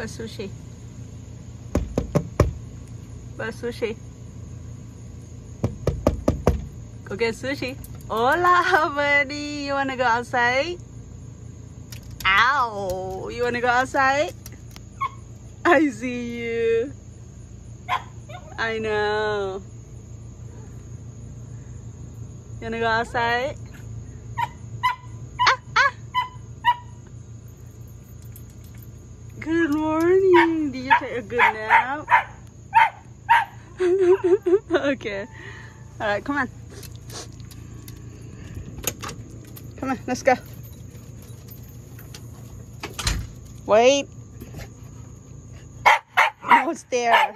Where's sushi? Sushi? Go get sushi. Hola, buddy. You wanna go outside? Ow! You wanna go outside? I see you. I know. You wanna go outside? Good morning. Did you take a good nap? okay. All right, come on. Come on, let's go. Wait. It's there.